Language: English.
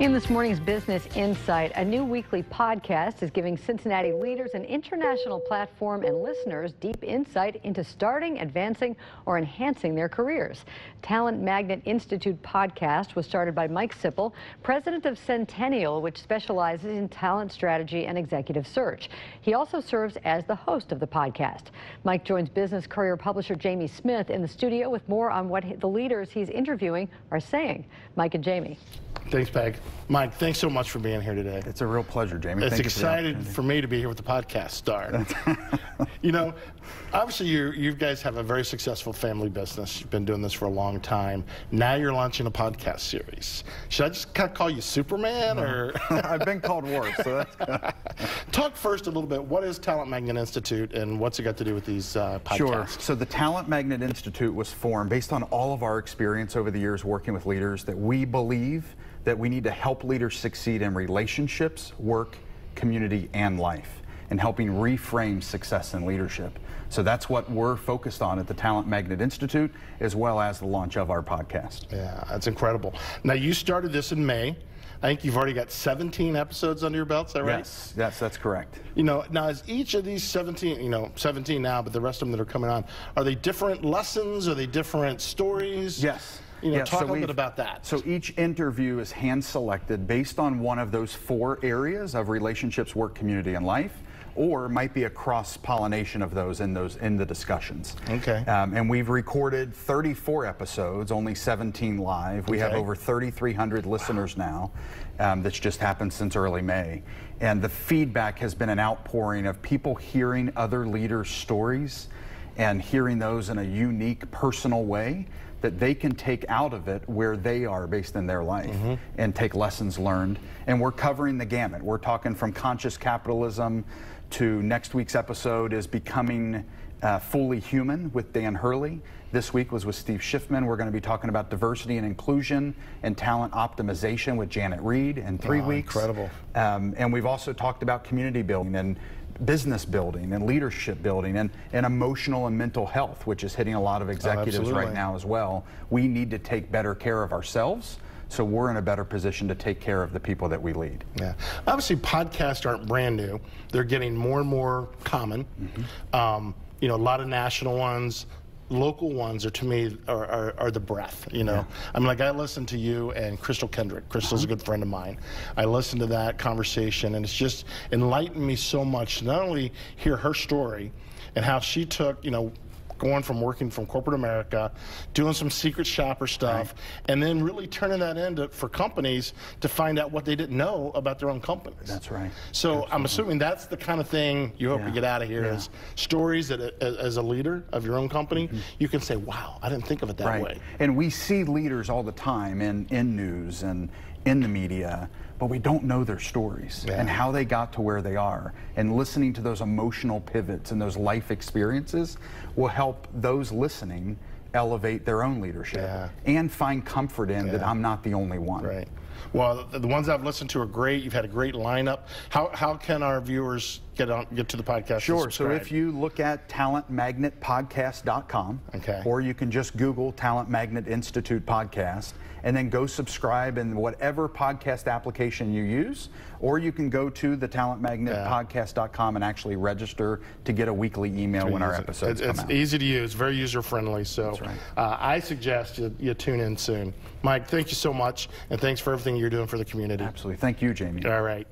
In this morning's Business Insight, a new weekly podcast is giving Cincinnati leaders an international platform and listeners deep insight into starting, advancing, or enhancing their careers. Talent Magnet Institute podcast was started by Mike Sipple, president of Centennial, which specializes in talent strategy and executive search. He also serves as the host of the podcast. Mike joins business Courier publisher Jamie Smith in the studio with more on what the leaders he's interviewing are saying. Mike and Jamie. Thanks, Peg. Mike, thanks so much for being here today. It's a real pleasure, Jamie. It's Thank excited for, for, me to be here with the podcast star. you know, obviously you you guys have a very successful family business. You've been doing this for a long time. Now you're launching a podcast series. Should I just kind of call you Superman, or I've been called worse. So Talk first a little bit. What is Talent Magnet Institute, and what's it got to do with these uh, podcasts? Sure. So the Talent Magnet Institute was formed based on all of our experience over the years working with leaders that we believe that we need to help leaders succeed in relationships, work, community, and life, and helping reframe success in leadership. So that's what we're focused on at the Talent Magnet Institute, as well as the launch of our podcast. Yeah, that's incredible. Now, you started this in May. I think you've already got 17 episodes under your belt, is that right? Yes, yes, that's correct. You know, now is each of these 17, you know, 17 now, but the rest of them that are coming on, are they different lessons? Are they different stories? Yes. You know, talk so a little bit about that. So each interview is hand selected based on one of those four areas of relationships, work, community, and life or might be a cross pollination of those in those in the discussions. Okay. Um, and we've recorded 34 episodes, only 17 live. We okay. have over 3,300 listeners wow. now. Um, that's just happened since early May, and the feedback has been an outpouring of people hearing other leaders' stories and hearing those in a unique, personal way that they can take out of it where they are based in their life mm -hmm. and take lessons learned. And we're covering the gamut. We're talking from conscious capitalism to next week's episode is becoming uh, fully human with Dan Hurley. This week was with Steve Schiffman. We're going to be talking about diversity and inclusion and talent optimization with Janet Reed in three oh, weeks. Incredible. Um, and we've also talked about community building and business building and leadership building and, and emotional and mental health, which is hitting a lot of executives oh, right now as well. We need to take better care of ourselves so we're in a better position to take care of the people that we lead. Yeah. Obviously, podcasts aren't brand new. They're getting more and more common. Mm -hmm. um, you know, a lot of national ones, local ones are to me are, are, are the breath you know? Yeah. i mean like i listen to you and crystal kendrick. Crystal's a uh-huh. good friend of mine. I listen to that conversation and it's just enlightened me so much to not only hear her story and how she took you know going from working from corporate America, doing some secret shopper stuff, right. and then really turning that into for companies to find out what they didn't know about their own companies. That's right. So Absolutely. I'm assuming that's the kind of thing you hope yeah. to get out of here yeah. is stories that as a leader of your own company, mm -hmm. you can say, wow, I didn't think of it that right. way. And we see leaders all the time in, in news and in the media, but we don't know their stories yeah. and how they got to where they are. And listening to those emotional pivots and those life experiences will help those listening elevate their own leadership yeah. and find comfort in yeah. that I'm not the only one. Right. Well, the ones I've listened to are great. You've had a great lineup. How, how can our viewers get on get to the podcast? Sure. So if you look at talentmagnetpodcast.com, okay. or you can just Google Talent Magnet Institute podcast, and then go subscribe in whatever podcast application you use, or you can go to the talentmagnetpodcast.com and actually register to get a weekly email when our episodes it. come it's out. It's easy to use, very user friendly. So right. uh, I suggest you, you tune in soon. Mike, thank you so much, and thanks for everything you're doing for the community. Absolutely. Thank you, Jamie. All right.